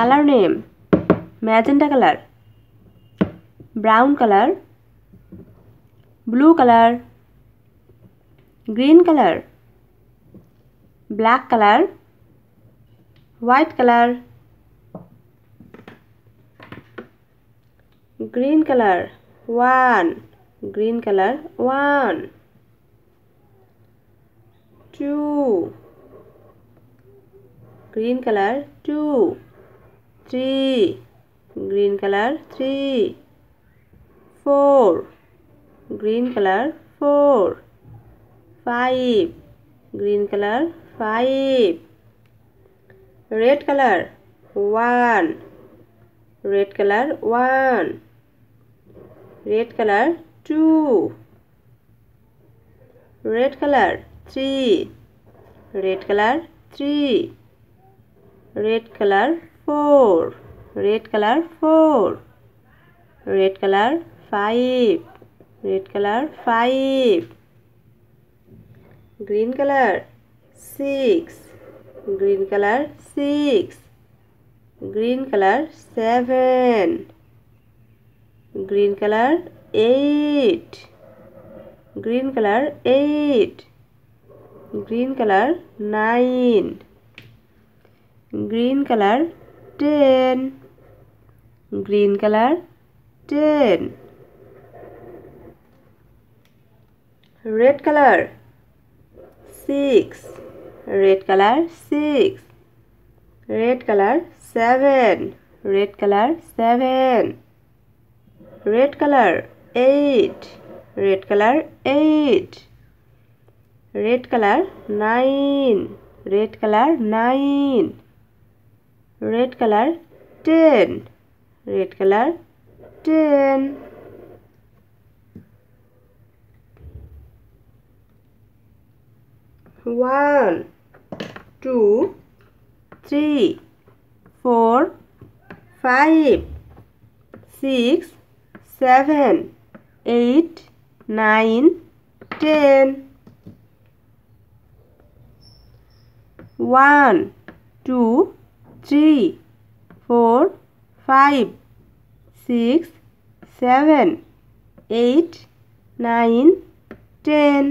color name magenta color brown color blue color green color black color white color green color one green color one two green color two three. Green color three. Four. Green color four. Five. Green color five. Red color one. Red color one. Red color two. Red color three. Red color three. Red color four red color four red color five red color five green color six green color six green color seven green color eight green color eight green color nine green color ten. Green color ten. Red color six. Red color six. Red color seven. Red color seven. Red color eight. Red color eight. Red color nine. Red color nine red color 10 red color 10 1 2 3 4 5 6 7 8 9 10 1 2 three four five six seven eight nine ten